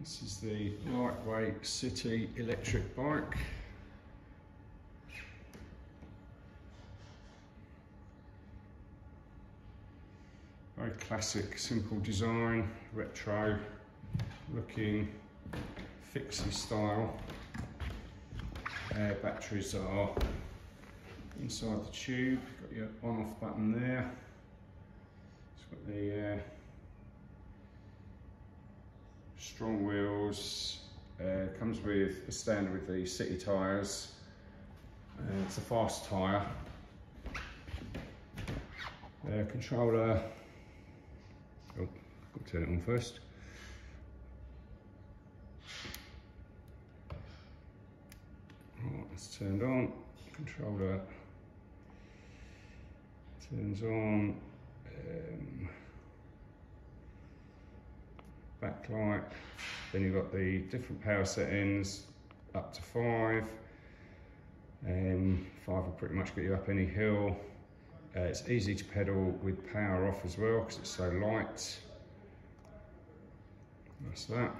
This is the lightweight city electric bike. Very classic, simple design, retro looking, fixie style. Air batteries are inside the tube, got your on off button there. It's got the uh, strong wheels, uh, comes with a standard with the city tyres. Uh, it's a fast tyre. Uh, controller, oh, got to turn it on first. Right, it's turned on, controller turns on, um, backlight, then you've got the different power settings up to five, um, five will pretty much get you up any hill, uh, it's easy to pedal with power off as well because it's so light. That's that.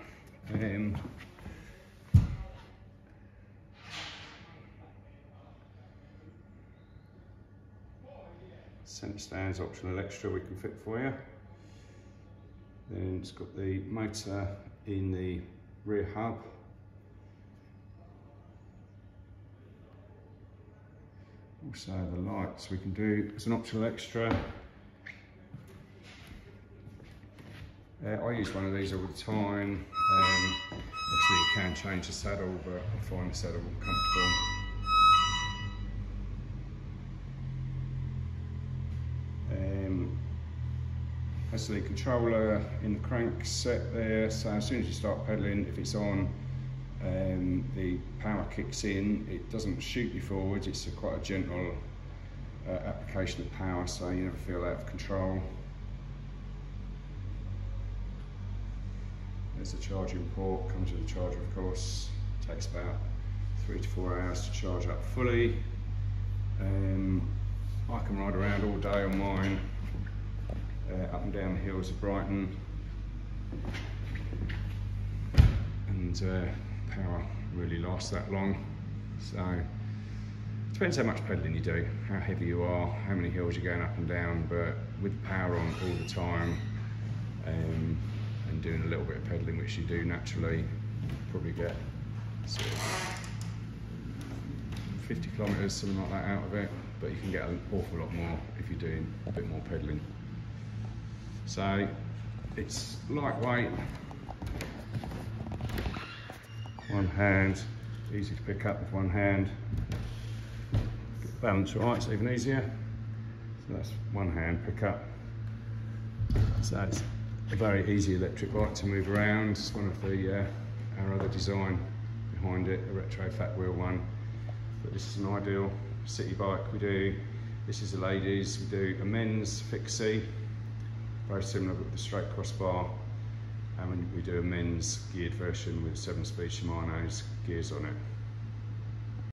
Um, centre stands optional extra we can fit for you. Then it's got the motor in the rear hub. Also the lights we can do as an optional extra. Uh, I use one of these all the time. Um, obviously you can change the saddle, but I find the saddle comfortable. That's the controller in the crank set there, so as soon as you start pedaling, if it's on, um, the power kicks in, it doesn't shoot you forwards, it's a quite a gentle uh, application of power, so you never feel out of control. There's the charging port, comes with a charger of course, takes about three to four hours to charge up fully. Um, I can ride around all day on mine, uh, up and down the hills of Brighton. And uh, power really lasts that long. So depends how much pedaling you do, how heavy you are, how many hills you're going up and down, but with power on all the time um, and doing a little bit of pedaling, which you do naturally, probably get sort of 50 kilometres, something like that out of it, but you can get an awful lot more if you're doing a bit more pedaling. So it's lightweight, one hand, easy to pick up with one hand. Get balance right, it's even easier. So that's one hand pick up. So it's a very easy electric bike to move around. It's one of the uh, our other design behind it, a retro fat wheel one. But this is an ideal city bike we do. This is a ladies, we do a men's fixie, very similar with the straight crossbar and we do a men's geared version with seven speed Shimano's gears on it.